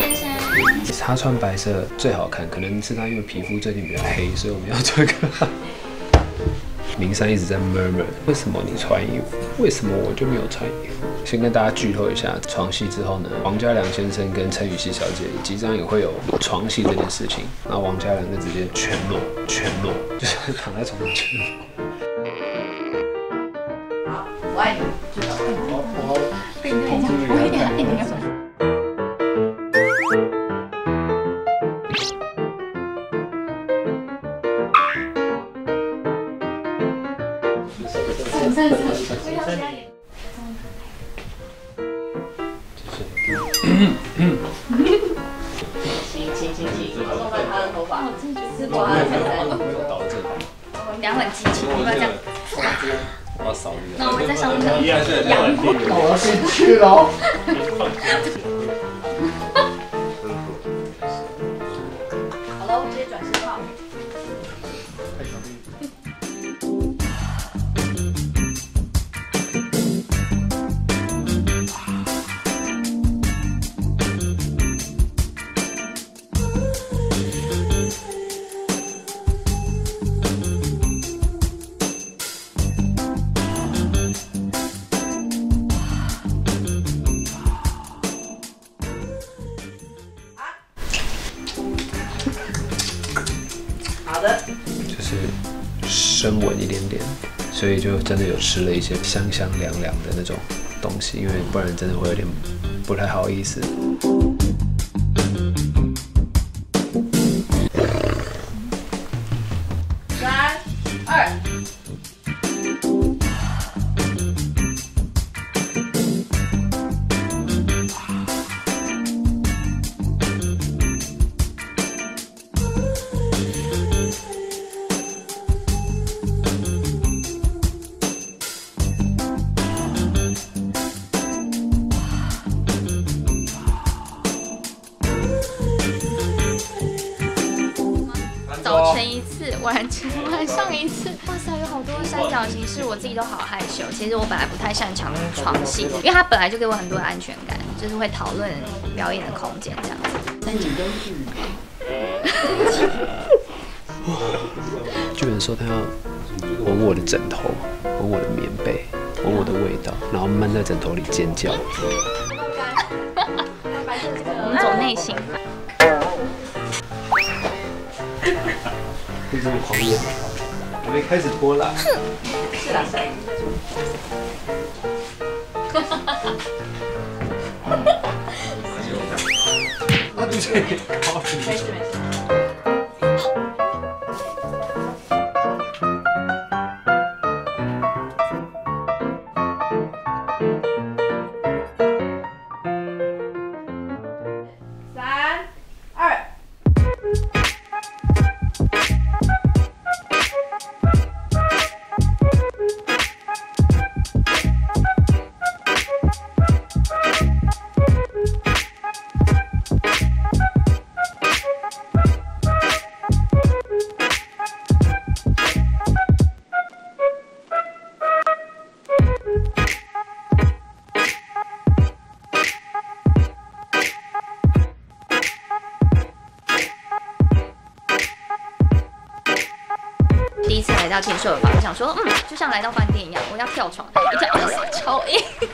先生。他穿白色最好看，可能是他因为皮肤最近比较黑，所以我们要做一个。明山一直在 murmur，为什么你穿衣服？为什么我就没有穿衣服？先跟大家剧透一下，床戏之后呢，王家良先生跟陈雨希小姐即将也会有床戏这件事情。那王家良就直接全裸，全裸，就是躺在床上全裸。好，我爱你，知道。对对，这样，我爱你请请请请，弄乱他的头发，撕破他的衬衫。倒这里，两很激情，不要这样。我要扫一个。那我们再上面一样是在玩电那我要先去喽。是深稳一点点，所以就真的有吃了一些香香凉凉的那种东西，因为不然真的会有点不太好意思。三二。晚晨晚上一次。哇塞，有好多三角形是我自己都好害羞。其实我本来不太擅长床戏，因为他本来就给我很多的安全感，就是会讨论表演的空间这样子。剧本说他要闻我的枕头，闻我的棉被，闻我的味道，然后闷在枕头里尖叫。我们 走内心吧。就这么狂野，我们开始播了。是啊是啦。啊，对对，好，没事没事。第一次来到天秀的房，我想说，嗯，就像来到饭店一样，我要跳床，一跳，哇塞，超硬。